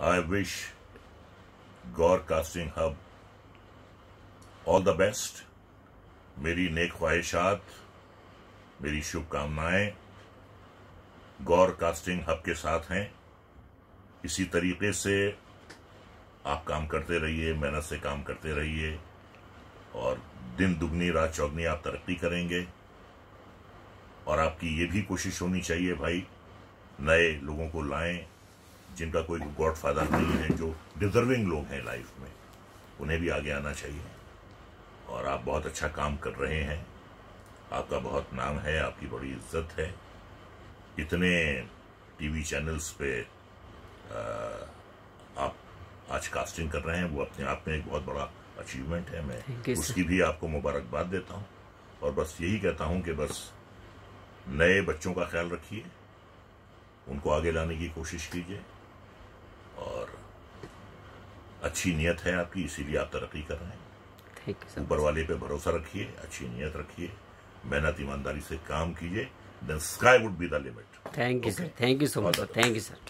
I wish Gaur casting hub all the best मेरी नेक ख्वाहिशात मेरी शुभकामनाएँ गौर कास्टिंग हब के साथ हैं इसी तरीके से आप काम करते रहिए मेहनत से काम करते रहिए और दिन दुगनी रात चौगनी आप तरक्की करेंगे और आपकी ये भी कोशिश होनी चाहिए भाई नए लोगों को लाएँ जिनका कोई गॉड फादर नहीं है जो डिजर्विंग लोग हैं लाइफ में उन्हें भी आगे आना चाहिए। और आप बहुत अच्छा काम कर रहे हैं। आपका बहुत नाम है आपकी बड़ी इज़्ज़त है। इतने टीवी चैनल्स पे आप आज कास्टिंग कर रहे हैं वो अपने आप में एक बहुत बड़ा अचीवमेंट है। मैं उसकी भी आपको मुबारकबाद देता हूँ। और बस यही कहता हूँ कि बस नए बच्चों का ख्याल रखिए उनको आगे लाने की कोशिश कीजिए। अच्छी नीयत है आपकी इसीलिए आप तरक्की कर रहे हैं। ऊपर वाले पे भरोसा रखिए अच्छी नीयत रखिए मेहनत ईमानदारी से काम कीजिए then sky would be the limit thank you sir thank you so much thank you sir